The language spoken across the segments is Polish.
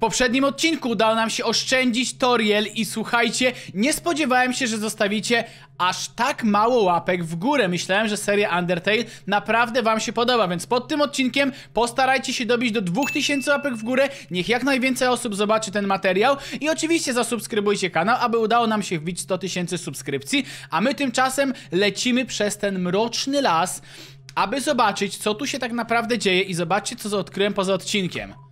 poprzednim odcinku udało nam się oszczędzić Toriel i słuchajcie, nie spodziewałem się, że zostawicie aż tak mało łapek w górę. Myślałem, że seria Undertale naprawdę wam się podoba, więc pod tym odcinkiem postarajcie się dobić do 2000 łapek w górę, niech jak najwięcej osób zobaczy ten materiał i oczywiście zasubskrybujcie kanał, aby udało nam się wbić 100 tysięcy subskrypcji, a my tymczasem lecimy przez ten mroczny las, aby zobaczyć, co tu się tak naprawdę dzieje i zobaczcie, co odkryłem poza odcinkiem.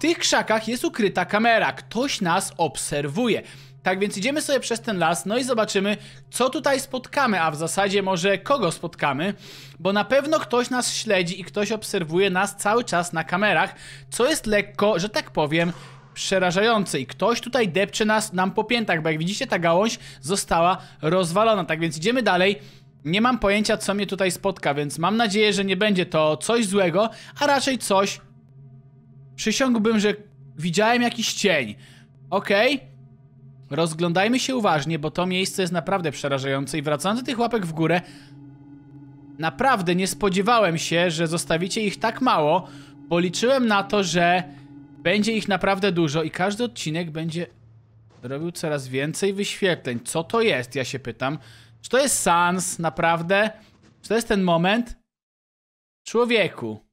Tych krzakach jest ukryta kamera. Ktoś nas obserwuje. Tak więc idziemy sobie przez ten las, no i zobaczymy, co tutaj spotkamy, a w zasadzie może kogo spotkamy, bo na pewno ktoś nas śledzi i ktoś obserwuje nas cały czas na kamerach, co jest lekko, że tak powiem, przerażające i ktoś tutaj depcze nas nam po piętach, bo jak widzicie ta gałąź została rozwalona, tak więc idziemy dalej. Nie mam pojęcia co mnie tutaj spotka, więc mam nadzieję, że nie będzie to coś złego, a raczej coś Przysiągłbym, że widziałem jakiś cień. Okej. Okay. Rozglądajmy się uważnie, bo to miejsce jest naprawdę przerażające i wracając do tych łapek w górę, naprawdę nie spodziewałem się, że zostawicie ich tak mało, bo liczyłem na to, że będzie ich naprawdę dużo i każdy odcinek będzie robił coraz więcej wyświetleń. Co to jest, ja się pytam. Czy to jest Sans, naprawdę? Czy to jest ten moment? Człowieku.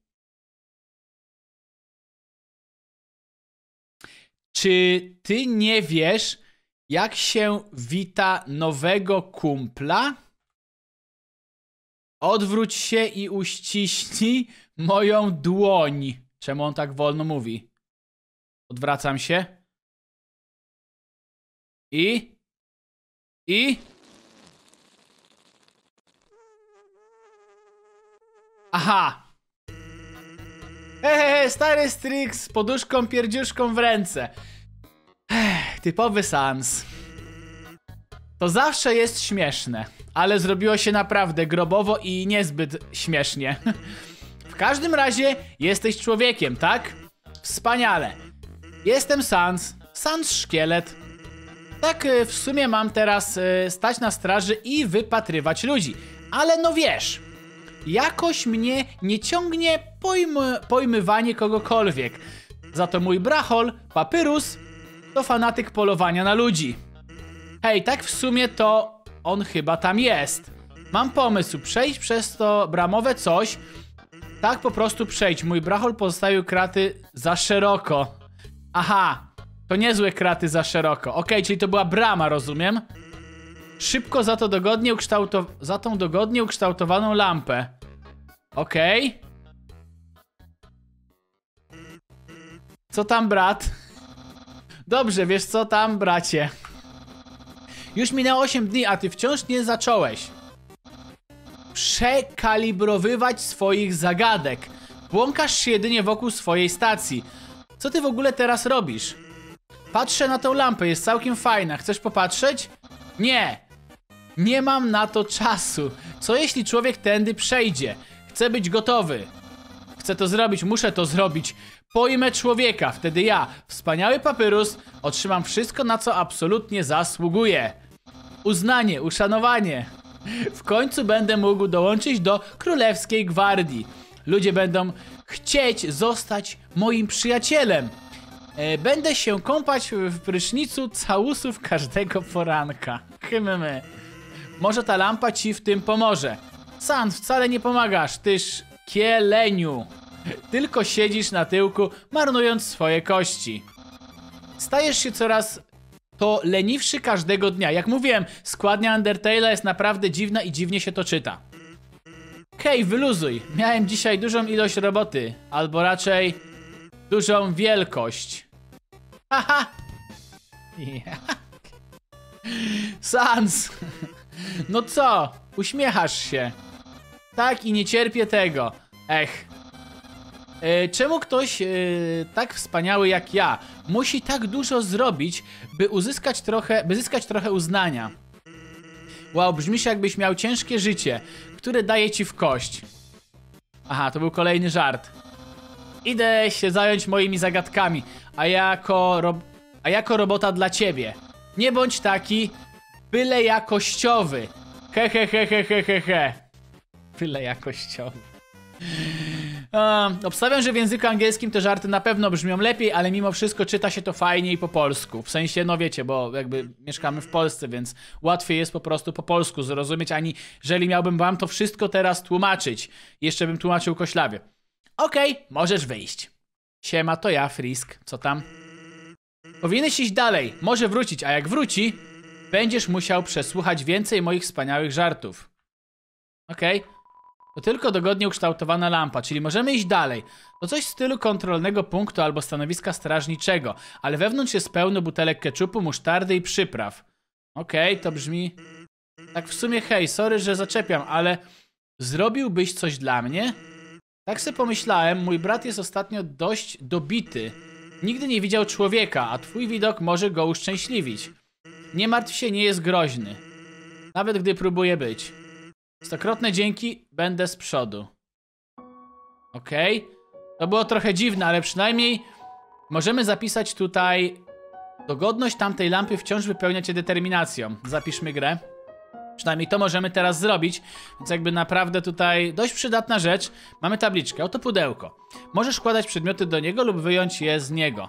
Czy ty nie wiesz, jak się wita nowego kumpla? Odwróć się i uściśnij moją dłoń. Czemu on tak wolno mówi? Odwracam się. I? I? Aha! Hehehe, stary Strix z poduszką pierdziuszką w ręce. Ech, typowy Sans. To zawsze jest śmieszne, ale zrobiło się naprawdę grobowo i niezbyt śmiesznie. W każdym razie jesteś człowiekiem, tak? Wspaniale. Jestem Sans, Sans Szkielet. Tak y, w sumie mam teraz y, stać na straży i wypatrywać ludzi. Ale no wiesz, jakoś mnie nie ciągnie pojmy, pojmywanie kogokolwiek. Za to mój brachol, papyrus, to fanatyk polowania na ludzi. Hej, tak w sumie to on chyba tam jest. Mam pomysł, przejść przez to bramowe coś. Tak po prostu przejść. Mój brachol pozostawił kraty za szeroko. Aha, to niezłe kraty za szeroko. Okay, czyli to była brama, rozumiem? Szybko za to dogodnie ukształtow... za tą dogodnie ukształtowaną lampę. Okej. Okay. Co tam, brat? Dobrze, wiesz co tam, bracie? Już minęło 8 dni, a ty wciąż nie zacząłeś. Przekalibrowywać swoich zagadek. Błąkasz się jedynie wokół swojej stacji. Co ty w ogóle teraz robisz? Patrzę na tą lampę, jest całkiem fajna. Chcesz popatrzeć? Nie! Nie mam na to czasu. Co jeśli człowiek tędy przejdzie? Chcę być gotowy. Chcę to zrobić, muszę to zrobić. Pojmę człowieka, wtedy ja, wspaniały papyrus, otrzymam wszystko, na co absolutnie zasługuję. Uznanie, uszanowanie. W końcu będę mógł dołączyć do królewskiej gwardii. Ludzie będą chcieć zostać moim przyjacielem. E, będę się kąpać w prysznicu całusów każdego poranka. Hymmy. Może ta lampa ci w tym pomoże. San, wcale nie pomagasz, tyż kieleniu. Tylko siedzisz na tyłku, marnując swoje kości. Stajesz się coraz to leniwszy każdego dnia. Jak mówiłem, składnia Undertale'a jest naprawdę dziwna i dziwnie się to czyta. Hej, wyluzuj. Miałem dzisiaj dużą ilość roboty. Albo raczej dużą wielkość. Haha! Sans! No co? Uśmiechasz się. Tak i nie cierpię tego. Ech. E, czemu ktoś e, tak wspaniały jak ja musi tak dużo zrobić, by uzyskać trochę, by zyskać trochę uznania? Wow, brzmisz jakbyś miał ciężkie życie, które daje ci w kość. Aha, to był kolejny żart. Idę się zająć moimi zagadkami, a jako, a jako robota dla ciebie. Nie bądź taki, byle jakościowy. He he he he he he he. Byle jakościowy. Um, obstawiam, że w języku angielskim te żarty na pewno brzmią lepiej, ale mimo wszystko czyta się to fajniej po polsku. W sensie, no wiecie, bo jakby mieszkamy w Polsce, więc łatwiej jest po prostu po polsku zrozumieć, ani jeżeli miałbym wam to wszystko teraz tłumaczyć. Jeszcze bym tłumaczył koślawie. Okej, okay, możesz wyjść. Siema, to ja, Frisk. Co tam? Powinieneś iść dalej, może wrócić, a jak wróci, będziesz musiał przesłuchać więcej moich wspaniałych żartów. Okej. Okay. To tylko dogodnie ukształtowana lampa, czyli możemy iść dalej. To coś w stylu kontrolnego punktu albo stanowiska strażniczego, ale wewnątrz jest pełno butelek keczupu, musztardy i przypraw. Okej, okay, to brzmi... Tak w sumie hej, sorry, że zaczepiam, ale... Zrobiłbyś coś dla mnie? Tak sobie pomyślałem, mój brat jest ostatnio dość dobity. Nigdy nie widział człowieka, a twój widok może go uszczęśliwić. Nie martw się, nie jest groźny. Nawet gdy próbuje być. Stokrotne dzięki, będę z przodu. Okej. Okay. To było trochę dziwne, ale przynajmniej możemy zapisać tutaj dogodność tamtej lampy wciąż wypełnia cię determinacją. Zapiszmy grę. Przynajmniej to możemy teraz zrobić, więc jakby naprawdę tutaj dość przydatna rzecz. Mamy tabliczkę, oto pudełko. Możesz wkładać przedmioty do niego lub wyjąć je z niego.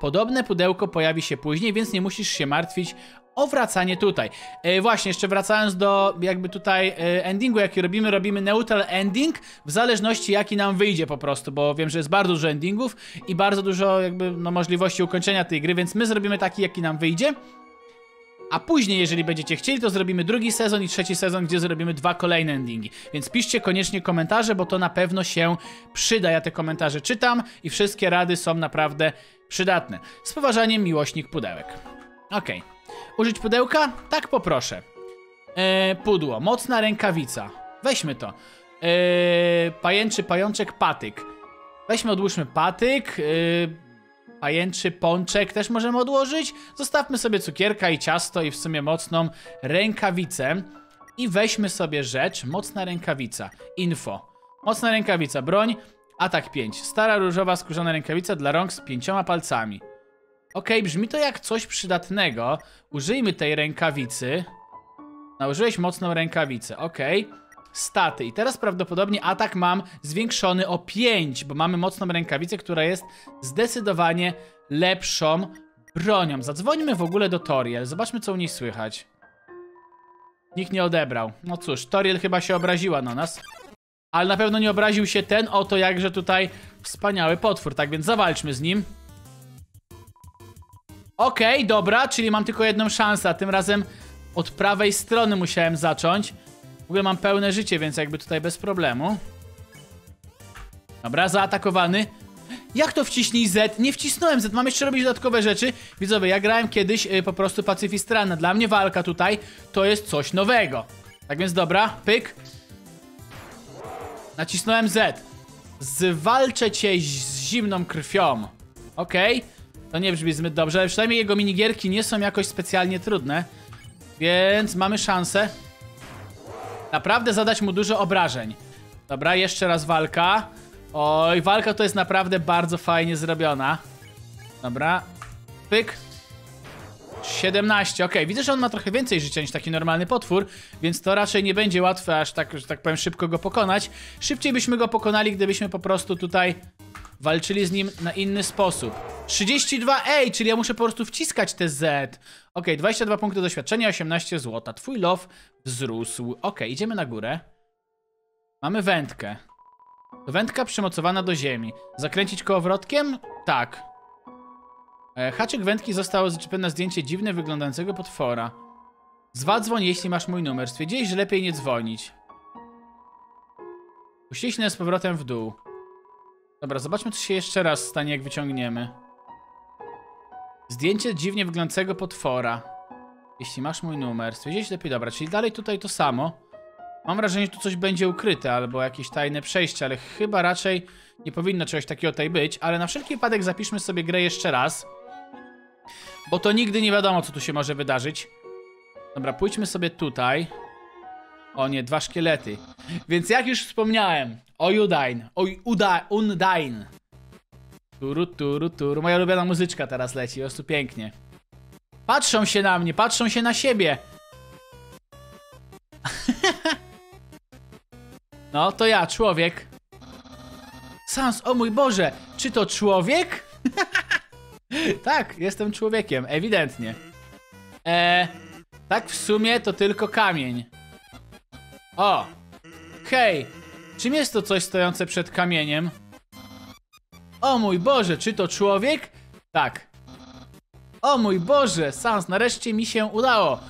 Podobne pudełko pojawi się później, więc nie musisz się martwić o wracanie tutaj. E, właśnie, jeszcze wracając do jakby tutaj e, endingu, jaki robimy, robimy neutral ending, w zależności jaki nam wyjdzie po prostu, bo wiem, że jest bardzo dużo endingów i bardzo dużo jakby no, możliwości ukończenia tej gry, więc my zrobimy taki, jaki nam wyjdzie. A później, jeżeli będziecie chcieli, to zrobimy drugi sezon i trzeci sezon, gdzie zrobimy dwa kolejne endingi. Więc piszcie koniecznie komentarze, bo to na pewno się przyda. Ja te komentarze czytam i wszystkie rady są naprawdę przydatne. Z poważaniem, miłośnik pudełek. Okay. Użyć pudełka? Tak poproszę. Eee, pudło, mocna rękawica. Weźmy to. Eee, pajęczy pajączek patyk. Weźmy, odłóżmy patyk. Eee, pajęczy pączek też możemy odłożyć. Zostawmy sobie cukierka i ciasto i w sumie mocną rękawicę. I weźmy sobie rzecz, mocna rękawica. Info. Mocna rękawica, broń, atak 5. Stara różowa skórzana rękawica dla rąk z pięcioma palcami. Okay, brzmi to jak coś przydatnego. Użyjmy tej rękawicy. Nałożyłeś mocną rękawicę, okej. Staty. I teraz prawdopodobnie atak mam zwiększony o 5, bo mamy mocną rękawicę, która jest zdecydowanie lepszą bronią. Zadzwońmy w ogóle do Toriel. Zobaczmy, co u niej słychać. Nikt nie odebrał. No cóż, Toriel chyba się obraziła na nas. Ale na pewno nie obraził się ten oto jakże tutaj wspaniały potwór. Tak więc zawalczmy z nim. Okej, okay, dobra, czyli mam tylko jedną szansę, a tym razem od prawej strony musiałem zacząć. W ogóle mam pełne życie, więc jakby tutaj bez problemu. Dobra, zaatakowany. Jak to wciśnij Z? Nie wcisnąłem Z, mam jeszcze robić dodatkowe rzeczy. Widzowie, ja grałem kiedyś y, po prostu pacyfistranę. Dla mnie walka tutaj to jest coś nowego. Tak więc dobra, pyk. Nacisnąłem Z. Zwalczę cię z zimną krwią. Okej. Okay. To nie brzmi zbyt dobrze, ale przynajmniej jego minigierki nie są jakoś specjalnie trudne. Więc mamy szansę naprawdę zadać mu dużo obrażeń. Dobra, jeszcze raz walka. Oj, walka to jest naprawdę bardzo fajnie zrobiona. Dobra, pyk. 17, ok, widzę, że on ma trochę więcej życia niż taki normalny potwór, więc to raczej nie będzie łatwe aż tak, że tak powiem, szybko go pokonać. Szybciej byśmy go pokonali, gdybyśmy po prostu tutaj walczyli z nim na inny sposób. 32, ej, czyli ja muszę po prostu wciskać te Z. Ok, 22 punkty doświadczenia, 18 złota. Twój love wzrósł. Ok, idziemy na górę. Mamy wędkę. Wędka przymocowana do ziemi. Zakręcić kołowrotkiem? Tak. E, haczyk wędki został zaczepiony na zdjęcie dziwnie wyglądającego potwora. Zwadzwoń, jeśli masz mój numer. Stwierdziłeś, że lepiej nie dzwonić. Uściśnę z powrotem w dół. Dobra, zobaczmy, co się jeszcze raz stanie, jak wyciągniemy. Zdjęcie dziwnie wyglądającego potwora. Jeśli masz mój numer, stwierdziłeś lepiej, dobra, czyli dalej tutaj to samo. Mam wrażenie, że tu coś będzie ukryte, albo jakieś tajne przejście, ale chyba raczej nie powinno czegoś takiego tutaj być, ale na wszelki wypadek zapiszmy sobie grę jeszcze raz. Bo to nigdy nie wiadomo, co tu się może wydarzyć. Dobra, pójdźmy sobie tutaj. O nie, dwa szkielety. Więc jak już wspomniałem, o Udain, o Uda, Undain. Turu, turu, turu. Moja ulubiona muzyczka teraz leci, po prostu pięknie. Patrzą się na mnie, patrzą się na siebie. no, to ja, człowiek. Sans, o mój Boże, czy to człowiek? tak, jestem człowiekiem, ewidentnie. E, tak w sumie to tylko kamień. O, hej, czym jest to coś stojące przed kamieniem? O mój Boże, czy to człowiek? Tak. O mój Boże, Sans, nareszcie mi się udało.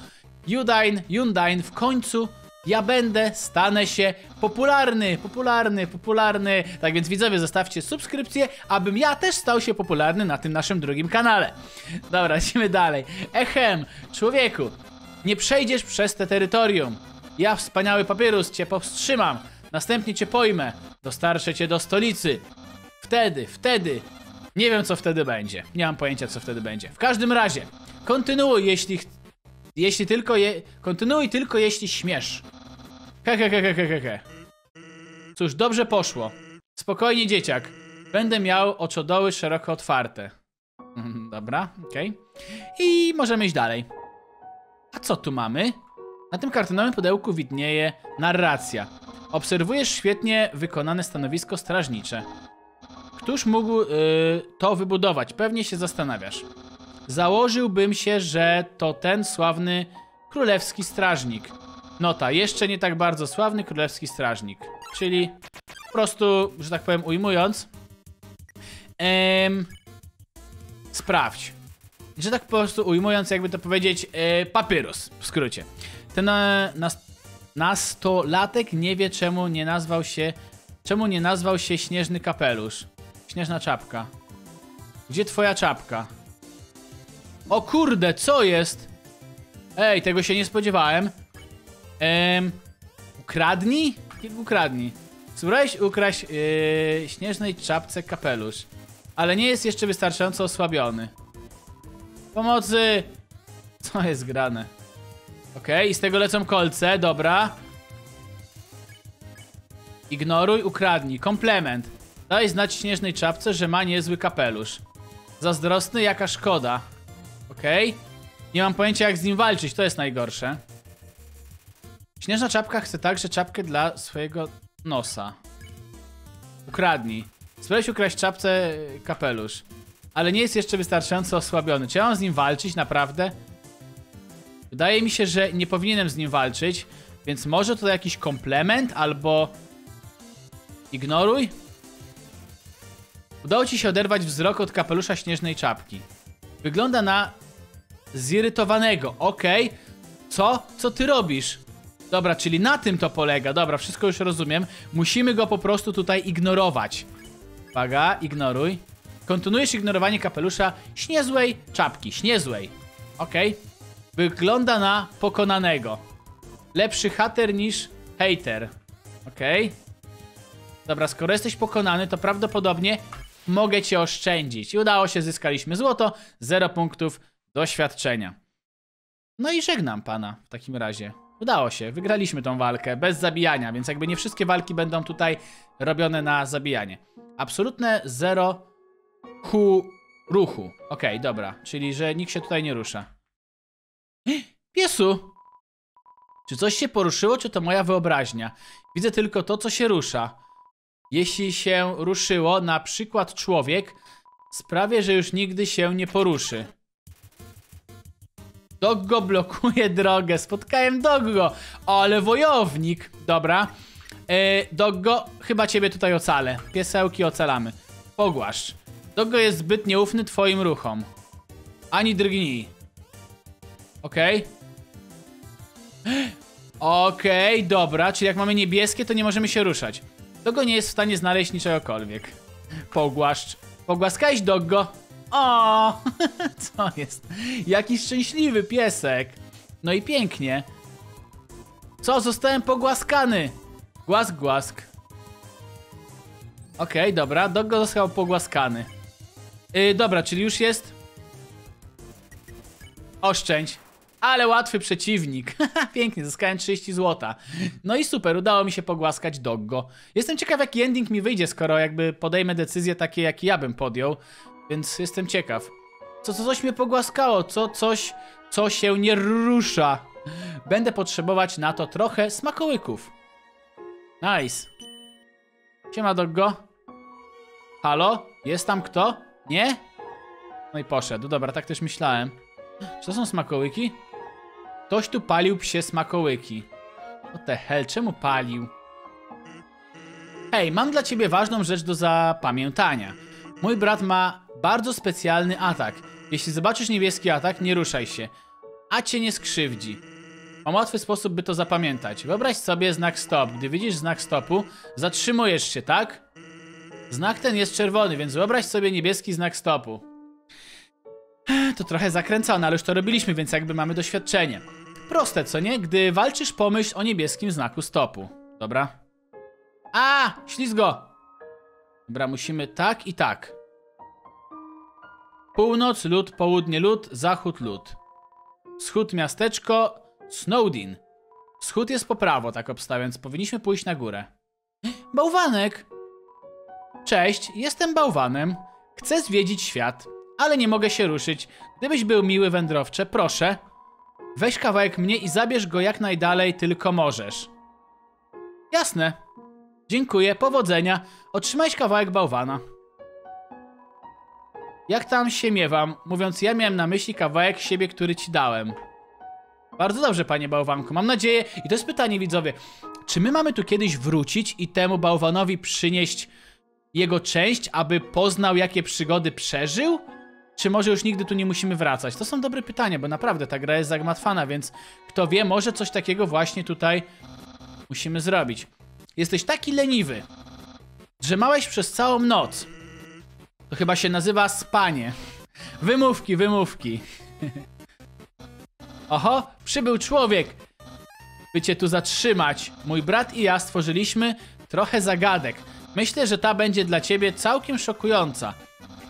Judain, Jundain, w końcu ja będę, stanę się popularny, popularny, popularny. Tak więc widzowie, zostawcie subskrypcję, abym ja też stał się popularny na tym naszym drugim kanale. Dobra, lecimy dalej. Echem, człowieku, nie przejdziesz przez te terytorium. Ja, wspaniały papierus, cię powstrzymam. Następnie cię pojmę. Dostarczę cię do stolicy. Wtedy, wtedy. Nie wiem, co wtedy będzie. Nie mam pojęcia, co wtedy będzie. W każdym razie, kontynuuj, jeśli jeśli tylko je... Kontynuuj tylko jeśli śmiesz. He he he he he he. Cóż, dobrze poszło. Spokojnie, dzieciak. Będę miał oczodoły szeroko otwarte. Mhm, Dobra, okej. I możemy iść dalej. A co tu mamy? Na tym kartonowym pudełku widnieje narracja. Obserwujesz świetnie wykonane stanowisko strażnicze. Któż mógł y, to wybudować? Pewnie się zastanawiasz. Założyłbym się, że to ten sławny królewski strażnik. Nota, jeszcze nie tak bardzo sławny królewski strażnik. Czyli po prostu, że tak powiem, ujmując, em, sprawdź. Że tak po prostu ujmując, jakby to powiedzieć, e, papyrus, w skrócie. Ten e, nas, nastolatek nie wie, czemu nie nazwał się, czemu nie nazwał się Śnieżny Kapelusz. Śnieżna czapka. Gdzie twoja czapka? O kurde, co jest? Ej, tego się nie spodziewałem. Ehm, ukradnij? Nie ukradnij. Spróbowałeś ukraść yy, śnieżnej czapce kapelusz, ale nie jest jeszcze wystarczająco osłabiony. Pomocy! Co jest grane? Okej, i z tego lecą kolce, dobra. Ignoruj, ukradnij. Komplement. Daj znać śnieżnej czapce, że ma niezły kapelusz. Zazdrosny, jaka szkoda. Okej. Nie mam pojęcia jak z nim walczyć, to jest najgorsze. Śnieżna czapka chce także czapkę dla swojego nosa. Ukradnij. Spróbuj ukraść czapce y, kapelusz. Ale nie jest jeszcze wystarczająco osłabiony. Czy ja mam z nim walczyć, naprawdę? Wydaje mi się, że nie powinienem z nim walczyć, więc może to jakiś komplement albo... Ignoruj? Udało ci się oderwać wzrok od kapelusza śnieżnej czapki. Wygląda na zirytowanego. Okej. Co? Co ty robisz? Dobra, czyli na tym to polega. Dobra, wszystko już rozumiem. Musimy go po prostu tutaj ignorować. Uwaga, ignoruj. Kontynuujesz ignorowanie kapelusza śniezłej czapki. Śniezłej. Okej. Wygląda na pokonanego. Lepszy hater niż hater. Okej. Dobra, skoro jesteś pokonany, to prawdopodobnie mogę cię oszczędzić. I udało się, zyskaliśmy złoto, 0 punktów doświadczenia. No i żegnam pana w takim razie. Udało się, wygraliśmy tą walkę bez zabijania, więc jakby nie wszystkie walki będą tutaj robione na zabijanie. Absolutne zero hu ruchu. Okej, dobra, czyli że nikt się tutaj nie rusza. Piesu! Czy coś się poruszyło, czy to moja wyobraźnia? Widzę tylko to, co się rusza. Jeśli się ruszyło, na przykład człowiek, sprawię, że już nigdy się nie poruszy. Doggo blokuje drogę. Spotkałem Doggo. Ale wojownik. Dobra. Yy, Doggo, chyba ciebie tutaj ocalę. Piesełki ocalamy. Pogłaszcz. Doggo jest zbyt nieufny twoim ruchom. Ani drgnij. Okej. Okej, dobra. Czyli jak mamy niebieskie, to nie możemy się ruszać. Doggo nie jest w stanie znaleźć niczegokolwiek. Pogłaszcz. Pogłaskałeś Doggo. O, co jest? Jaki szczęśliwy piesek. No i pięknie. Co? Zostałem pogłaskany. Głask, głask. Okej, dobra. Doggo został pogłaskany. Yy, dobra, czyli już jest... Oszczędź. Ale łatwy przeciwnik. Pięknie, zyskałem 30 złota. No i super, udało mi się pogłaskać Doggo. Jestem ciekaw, jaki ending mi wyjdzie, skoro jakby podejmę decyzję takie, jaki ja bym podjął. Więc jestem ciekaw. Co, co coś mnie pogłaskało? Co coś, co się nie rusza? Będę potrzebować na to trochę smakołyków. Nice. Siema, Doggo. Halo? Jest tam kto? Nie? No i poszedł. Dobra, tak też myślałem. Czy to są smakołyki? Ktoś tu palił psie smakołyki. What the hell? Czemu palił? Hej, mam dla ciebie ważną rzecz do zapamiętania. Mój brat ma bardzo specjalny atak. Jeśli zobaczysz niebieski atak, nie ruszaj się. A cię nie skrzywdzi. Mam łatwy sposób, by to zapamiętać. Wyobraź sobie znak stop. Gdy widzisz znak stopu, zatrzymujesz się, tak? Znak ten jest czerwony, więc wyobraź sobie niebieski znak stopu. To trochę zakręcone, ale już to robiliśmy, więc jakby mamy doświadczenie. Proste, co nie? Gdy walczysz, pomyśl o niebieskim znaku stopu. Dobra? A, ślizgo! Dobra, musimy tak i tak. Północ, lód, południe, lód, zachód, lód. Wschód, miasteczko, Snowdin. Wschód jest po prawo, tak obstawiając. Powinniśmy pójść na górę. Bałwanek! Cześć, jestem bałwanem. Chcę zwiedzić świat, ale nie mogę się ruszyć. Gdybyś był miły wędrowcze, proszę. Weź kawałek mnie i zabierz go jak najdalej tylko możesz. Jasne. Dziękuję, powodzenia. Otrzymaj kawałek bałwana. Jak tam się miewam? Mówiąc, ja miałem na myśli kawałek siebie, który ci dałem. Bardzo dobrze, panie bałwanku. Mam nadzieję, i to jest pytanie, widzowie, czy my mamy tu kiedyś wrócić i temu bałwanowi przynieść jego część, aby poznał, jakie przygody przeżył? Czy może już nigdy tu nie musimy wracać? To są dobre pytania, bo naprawdę ta gra jest zagmatwana, więc kto wie, może coś takiego właśnie tutaj musimy zrobić. Jesteś taki leniwy. Drzemałeś przez całą noc. To chyba się nazywa spanie. Wymówki, wymówki. Oho, przybył człowiek. By cię tu zatrzymać. Mój brat i ja stworzyliśmy trochę zagadek. Myślę, że ta będzie dla ciebie całkiem szokująca.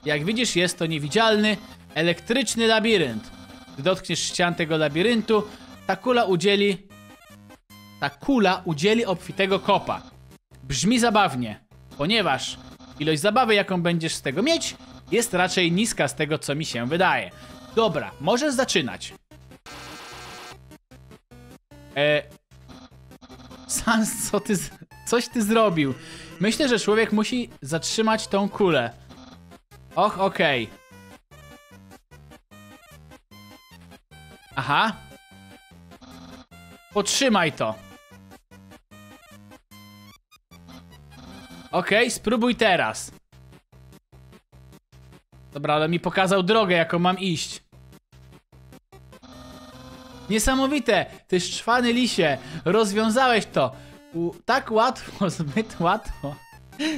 Jak widzisz, jest to niewidzialny, elektryczny labirynt. Gdy dotkniesz ścian tego labiryntu, ta kula udzieli... Ta kula udzieli obfitego kopa. Brzmi zabawnie, ponieważ ilość zabawy, jaką będziesz z tego mieć, jest raczej niska z tego, co mi się wydaje. Dobra, możesz zaczynać. E... Sans, co ty... Coś ty zrobił. Myślę, że człowiek musi zatrzymać tą kulę. Och, okej. Aha. Potrzymaj to. Okej, spróbuj teraz. Dobra, ale mi pokazał drogę, jaką mam iść. Niesamowite! Ty szczwany lisie! Rozwiązałeś to! U, tak łatwo, zbyt łatwo.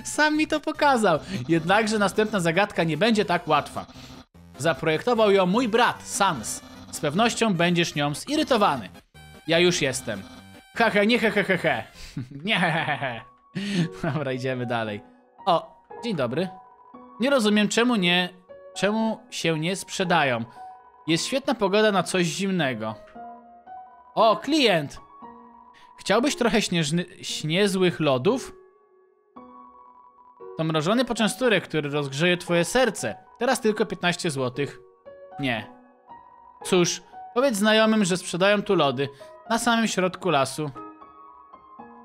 Sam mi to pokazał. Jednakże następna zagadka nie będzie tak łatwa. Zaprojektował ją mój brat, Sans. Z pewnością będziesz nią zirytowany. Ja już jestem. Haha, nie he he he he. Nie he he he he. Dobra, idziemy dalej. O, dzień dobry. Nie rozumiem, czemu nie... Czemu się nie sprzedają. Jest świetna pogoda na coś zimnego. O, klient! Chciałbyś trochę śnieżny, śniezłych lodów? To mrożony poczęsturek, który rozgrzeje twoje serce. Teraz tylko 15 zł. Nie. Cóż, powiedz znajomym, że sprzedają tu lody. Na samym środku lasu.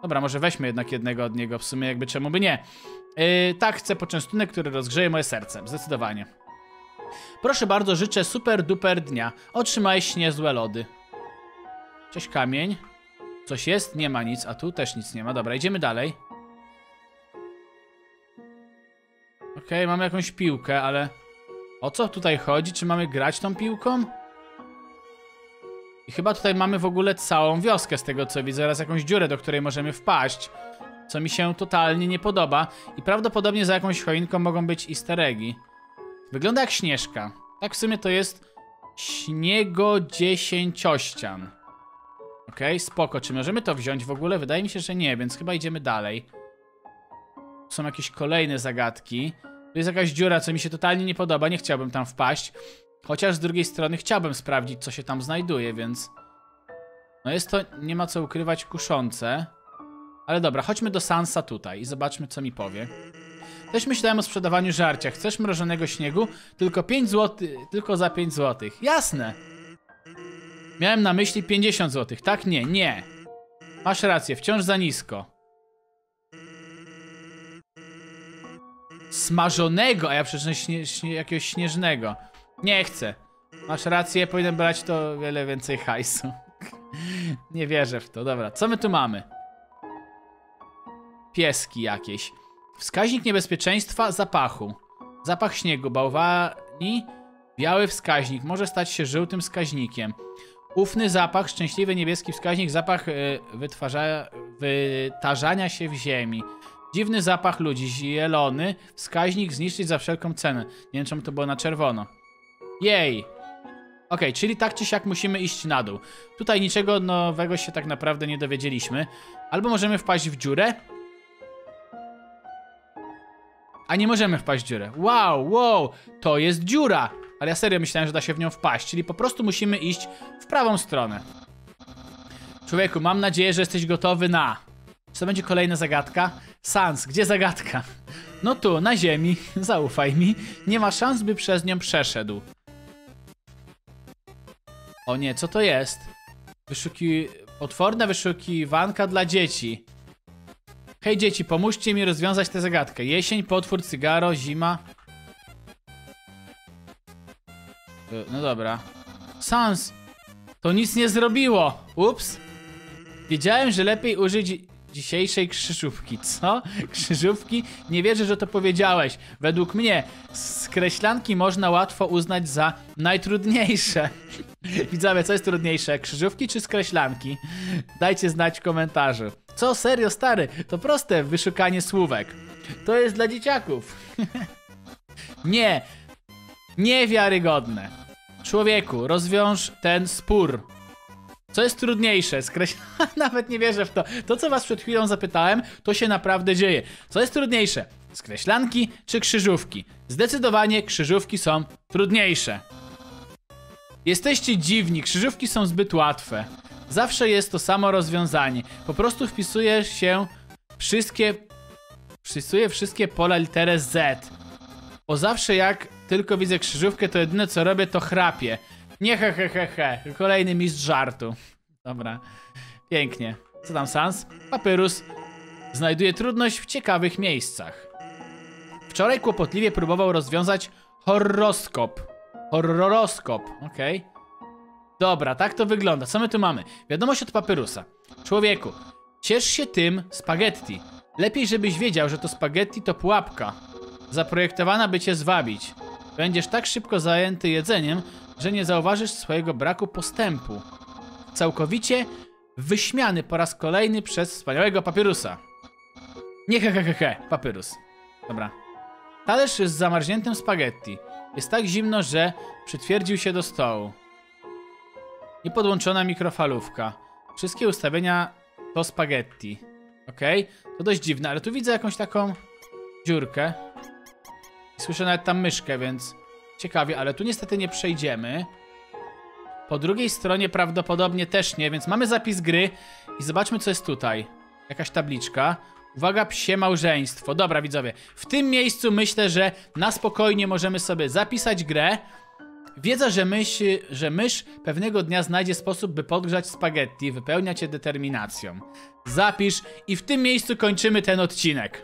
Dobra, może weźmy jednak jednego od niego, w sumie jakby czemu by nie. Yy, tak, chcę poczęstunek, który rozgrzeje moje serce. Zdecydowanie. Proszę bardzo, życzę super duper dnia. Otrzymałeś niezłe lody. Cześć kamień. Coś jest? Nie ma nic, a tu też nic nie ma. Dobra, idziemy dalej. Okej, mamy jakąś piłkę, ale... O co tutaj chodzi? Czy mamy grać tą piłką? I chyba tutaj mamy w ogóle całą wioskę z tego co widzę, oraz jakąś dziurę, do której możemy wpaść. Co mi się totalnie nie podoba. I prawdopodobnie za jakąś choinką mogą być easter eggi. Wygląda jak śnieżka. Tak w sumie to jest śniegodziesięciościan. Okej, spoko. Czy możemy to wziąć w ogóle? Wydaje mi się, że nie, więc chyba idziemy dalej. Są jakieś kolejne zagadki. Tu jest jakaś dziura, co mi się totalnie nie podoba. Nie chciałbym tam wpaść. Chociaż z drugiej strony chciałbym sprawdzić, co się tam znajduje, więc... No jest to, nie ma co ukrywać, kuszące. Ale dobra, chodźmy do Sansa tutaj i zobaczmy, co mi powie. Też myślałem o sprzedawaniu żarcia. Chcesz mrożonego śniegu? Tylko 5 zł, tylko za 5 zł. Jasne. Miałem na myśli 50 zł. Tak? Nie, nie. Masz rację, wciąż za nisko. Smażonego, a ja przeczytam śnie, śnie, jakiegoś śnieżnego. Nie chcę. Masz rację, powinien brać to wiele więcej hajsu. Nie wierzę w to. Dobra, co my tu mamy? Pieski jakieś. Wskaźnik niebezpieczeństwa zapachu. Zapach śniegu, bałwani, biały wskaźnik. Może stać się żółtym wskaźnikiem. Ufny zapach, szczęśliwy niebieski wskaźnik, zapach y, wytwarza, wytarzania się w ziemi. Dziwny zapach ludzi, zielony, wskaźnik zniszczyć za wszelką cenę. Nie wiem, czemu to było na czerwono. Jej! Okej, czyli tak czy siak musimy iść na dół. Tutaj niczego nowego się tak naprawdę nie dowiedzieliśmy. Albo możemy wpaść w dziurę. A nie możemy wpaść w dziurę. Wow, wow, to jest dziura. Ale ja serio myślałem, że da się w nią wpaść, czyli po prostu musimy iść w prawą stronę. Człowieku, mam nadzieję, że jesteś gotowy na... Czy to będzie kolejna zagadka? Sans, gdzie zagadka? No tu, na ziemi, zaufaj mi. Nie ma szans, by przez nią przeszedł. O nie, co to jest? Wyszuki... Potworna wyszukiwanka dla dzieci. Hej dzieci, pomóżcie mi rozwiązać tę zagadkę. Jesień, potwór, cygaro, zima. E, No dobra. Sans! To nic nie zrobiło! Ups! Wiedziałem, że lepiej użyć dzisiejszej krzyżówki. Co? Krzyżówki? Nie wierzę, że to powiedziałeś. Według mnie skreślanki można łatwo uznać za najtrudniejsze. Widzowie, co jest trudniejsze? Krzyżówki czy skreślanki? Dajcie znać w komentarzu. Co? Serio, stary? To proste wyszukanie słówek. To jest dla dzieciaków. Nie. Niewiarygodne. Człowieku, rozwiąż ten spór. Co jest trudniejsze? Skreś... Nawet nie wierzę w to. To, co was przed chwilą zapytałem, to się naprawdę dzieje. Co jest trudniejsze? Skreślanki czy krzyżówki? Zdecydowanie krzyżówki są trudniejsze. Jesteście dziwni, krzyżówki są zbyt łatwe. Zawsze jest to samo rozwiązanie. Po prostu wpisuje się wszystkie... Wpisuję wszystkie pola literę Z. Bo zawsze jak tylko widzę krzyżówkę, to jedyne co robię to chrapię. Nie he he he he. Kolejny mistrz żartu. Dobra. Pięknie. Co tam Sans? Papyrus. Znajduje trudność w ciekawych miejscach. Wczoraj kłopotliwie próbował rozwiązać horroskop. Horroroskop, okej. Dobra, tak to wygląda. Co my tu mamy? Wiadomość od papyrusa. Człowieku, ciesz się tym spaghetti. Lepiej, żebyś wiedział, że to spaghetti to pułapka. Zaprojektowana, by cię zwabić. Będziesz tak szybko zajęty jedzeniem, że nie zauważysz swojego braku postępu. Całkowicie wyśmiany po raz kolejny przez wspaniałego papyrusa. Nie he he he he, papyrus. Dobra. Talerz z zamarzniętym spaghetti. Jest tak zimno, że przytwierdził się do stołu. I podłączona mikrofalówka. Wszystkie ustawienia to spaghetti. Okej, to dość dziwne, ale tu widzę jakąś taką dziurkę. Słyszę nawet tam myszkę, więc ciekawie, ale tu niestety nie przejdziemy. Po drugiej stronie prawdopodobnie też nie, więc mamy zapis gry i zobaczmy co jest tutaj. Jakaś tabliczka. Uwaga, psie małżeństwo. Dobra, widzowie. W tym miejscu myślę, że na spokojnie możemy sobie zapisać grę. Wiedza, że mysz, że mysz pewnego dnia znajdzie sposób, by podgrzać spaghetti, wypełnia cię determinacją. Zapisz i w tym miejscu kończymy ten odcinek.